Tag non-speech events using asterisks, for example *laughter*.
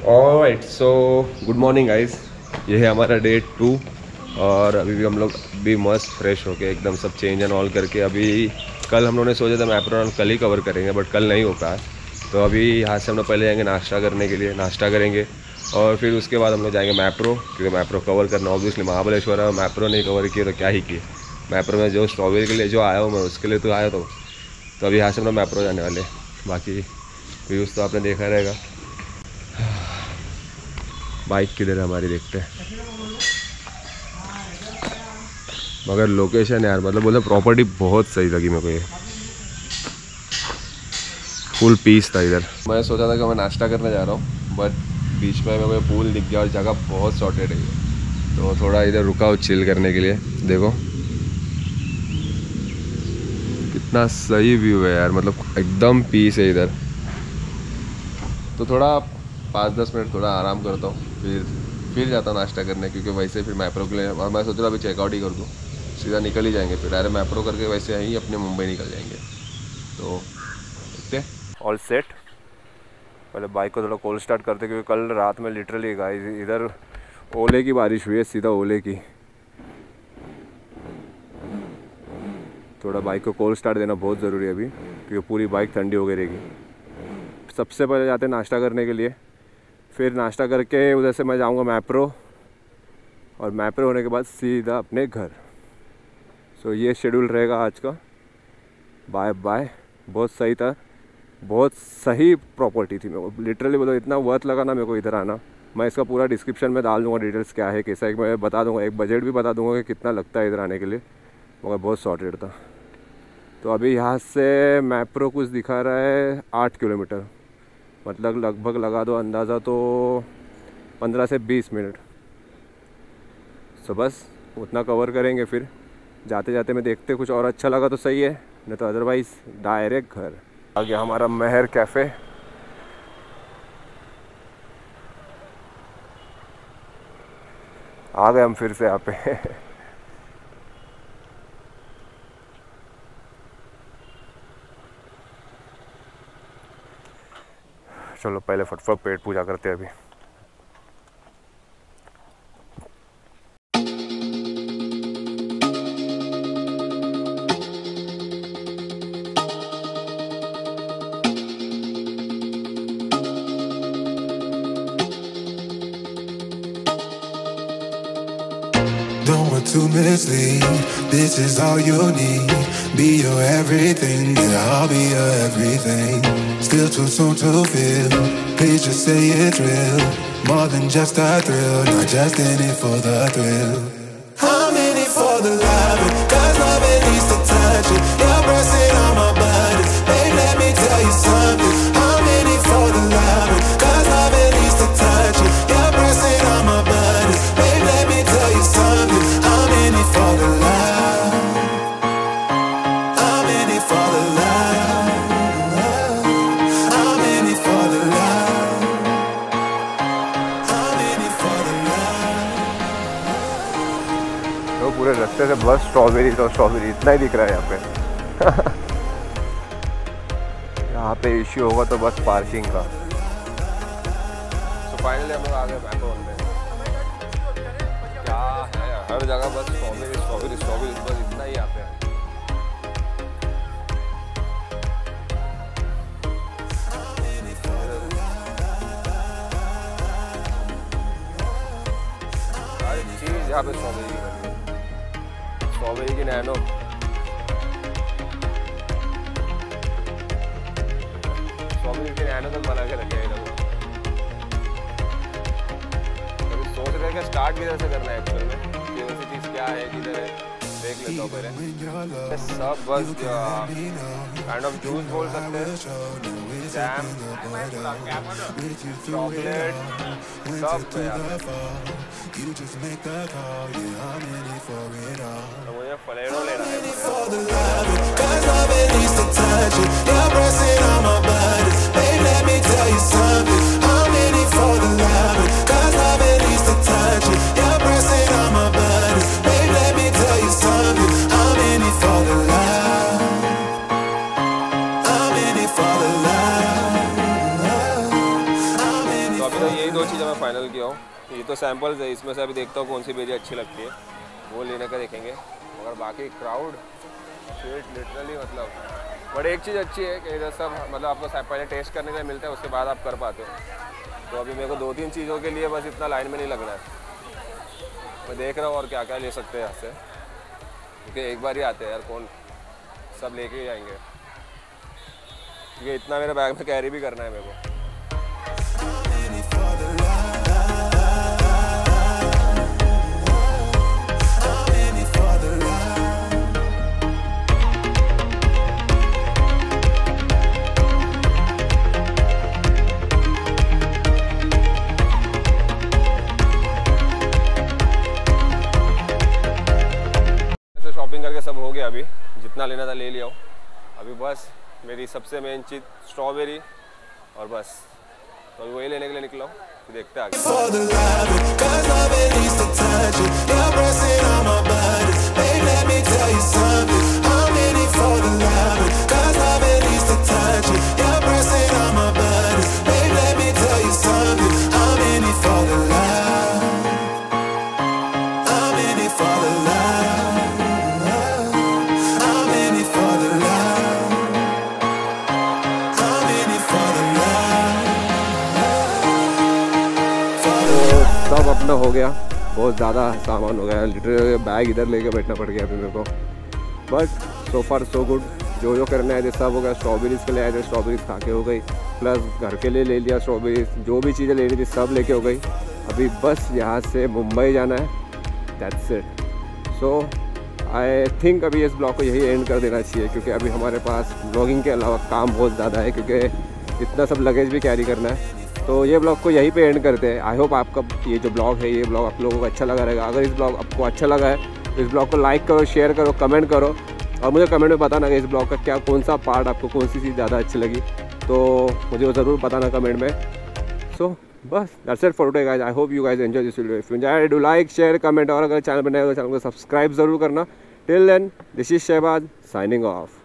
Right so good morning guys ये है हमारा डे टू और अभी भी हम लोग भी मस्त फ्रेश होके एकदम सब चेंज एंड ऑल करके अभी कल हम लोगों ने सोचा था मैप्रो कल ही कवर करेंगे बट कल नहीं हो पाया। तो अभी यहाँ से हम लोग पहले जाएँगे नाश्ता करने के लिए, नाश्ता करेंगे, और फिर उसके बाद हम लोग जाएँगे मैप्रो क्योंकि मैप्रो कवर करना ऑब्वियसली महाबलेश्वर है मैप्रो नहीं कवर किए तो क्या ही किए। मैप्रो में जो स्ट्रॉबेरी के लिए जो आया हूँ मैं, उसके लिए तो आया तो तो अभी यहाँ से हम लोग मैप्रो जाने वाले बाकी व्यूज़ तो आपने देखा रहेगा। बाइक किधर हमारी देखते हैं। मगर लोकेशन यार मतलब बोले प्रॉपर्टी बहुत सही लगी मेरे को ये। फुल पीस था इधर। मैं सोचा था कि मैं नाश्ता करने जा रहा हूँ बट बीच में मेरे को पूल दिख गया और जगह बहुत शॉर्टेड है तो थोड़ा इधर रुका हो चिल करने के लिए। देखो। कितना सही व्यू है यार मतलब एकदम पीस है इधर। तो थोड़ा पाँच दस मिनट थोड़ा आराम करता हूँ। फिर फिर जाता नाश्ता करने, क्योंकि वैसे फिर मैप्रो के लिए, और मैं सोच रहा अभी चेकआउट ही कर दूँ। सीधा निकल ही जाएँगे फिर। डायरेक्ट मैप्रो करके वैसे ही अपने मुंबई निकल जाएँगे। तो देखते ऑल सेट पहले बाइक को थोड़ा कोल्ड स्टार्ट करते, क्योंकि कल रात में लिटरली गाइस इधर ओले की बारिश हुई है, सीधा ओले की। थोड़ा बाइक को कोल्ड स्टार्ट देना बहुत ज़रूरी है अभी, क्योंकि पूरी बाइक ठंडी हो गई रहेगी। सबसे पहले जाते नाश्ता करने के लिए। फिर नाश्ता करके उधर से मैं जाऊँगा मैप्रो और मैप्रो होने के बाद सीधा अपने घर। सो ये शेड्यूल रहेगा आज का। बाय बाय बहुत सही था। बहुत सही प्रॉपर्टी थी मेरे को। लिटरली बोलो इतना वर्थ लगा ना मेरे को इधर आना। मैं इसका पूरा डिस्क्रिप्शन में डाल दूँगा डिटेल्स क्या है, कैसा है मैं बता दूँगा। एक बजट भी बता दूँगा कि कितना लगता है इधर आने के लिए। मगर बहुत सॉर्टेड था। तो अभी यहाँ से मैप्रो कुछ दिखा रहा है आठ किलोमीटर। मतलब लगभग लगा दो अंदाज़ा तो पंद्रह से बीस मिनट। सो बस उतना कवर करेंगे फिर। जाते जाते में देखते कुछ और अच्छा लगा तो सही है, नहीं तो अदरवाइज़ डायरेक्ट घर। आ गया हमारा महर कैफ़े आ गए हम फिर से यहाँ पे। *laughs* चलो पहले फटफट पेट पूजा करते हैं अभी। Don't want to mislead. This is all you need. Be your everything, yeah, I'll be your everything. Still too soon to feel. Please just say it's real. More than just a thrill, not just in it for the thrill. I'm in it for the love, cause love it needs to touch it. You're pressing से बस strawberry तो strawberry इतना ही दिख रहा है यहाँ पे। *laughs* यहाँ पे इश्यू होगा तो बस पार्किंग का। तो फाइनली हम आ गए क्या है हर जगह बस स्ट्रॉबेरी स्ट्रॉबेरी स्ट्रॉबेरी बस इतना ही पे है। चीज़ यहाँ पे स्ट्रॉबेरी की बनी है स्वामी की नैनो स्ट्रॉबेरी की नैनो तो बना के रखे हैं कभी सोच रहे हैं कि स्टार्ट किधर से करना है एक्चुअल में? कि सी चीज़ क्या है, किधर है? देख लेता हूँ पहले When your love ये सब बस काइंड ऑफ़ जूस बोल सकते हैं जैम चॉकलेट सब है यहाँ पे You just make the call, yeah, I'm in it for it all. तो मुझे फलेडो लेना है दो चीज़ें मैं फाइनल किया हूँ। ये तो सैम्पल्स है, इसमें से अभी देखता हूँ कौन सी बेरी अच्छी लगती है। वो लेने का देखेंगे। मगर बाकी क्राउड स्वीट लिटरली मतलब। बट एक चीज़ अच्छी है कि इधर सब मतलब आपको पहले टेस्ट करने के लिए मिलता है, उसके बाद आप कर पाते हो। तो अभी मेरे को दो तीन चीज़ों के लिए बस इतना लाइन में नहीं लगना है। मैं देख रहा हूँ और क्या क्या ले सकते हैं यहाँ से। क्योंकि एक बार ही आते हैं यार, कौन सब लेके ही आएँगे क्योंकि इतना मेरे बैग में कैरी भी करना है मेरे को। जितना लेना था ले लिया अभी बस मेरी सबसे मेन चीज़ स्ट्रॉबेरी और बस। तो अभी वही लेने के लिए निकला हूँ। देखते आगे। सब अपना हो गया। बहुत ज़्यादा सामान हो गया। लिटर बैग इधर लेके बैठना पड़ गया अभी मेरे को। But so far so good जो जो करने आए थे, सब हो गया। स्ट्रॉबेरीज़ के लिए आए थे। स्ट्रॉबेरीज खा के हो गई। प्लस घर के लिए ले लिया स्ट्रॉबेरीज जो भी चीज़ें लेनी थी, सब लेके हो गई। अभी बस यहाँ से मुंबई जाना है। That's it so I think अभी इस ब्लॉग को यही एंड कर देना चाहिए। क्योंकि अभी हमारे पास ब्लॉगिंग के अलावा काम बहुत ज़्यादा है। क्योंकि इतना सब लगेज भी कैरी करना है। तो ये ब्लॉग को यहीं पे एंड करते हैं। आई होप आपका ये जो ब्लॉग है, ये ब्लॉग आप लोगों को अच्छा लगा रहेगा। अगर इस ब्लॉग आपको अच्छा लगा है तो इस ब्लॉग को लाइक करो शेयर करो कमेंट करो। और मुझे कमेंट में बताना कि इस ब्लॉग का क्या, कौन सा पार्ट आपको, कौन सी चीज़ ज़्यादा अच्छी लगी। तो मुझे वो ज़रूर बताना कमेंट में। सो बस that's it for today guys I hope you guys enjoy this video if you enjoy do like share comment और अगर चैनल पर बनाए तो चैनल को सब्सक्राइब ज़रूर करना। Till then this is Shahbaz signing off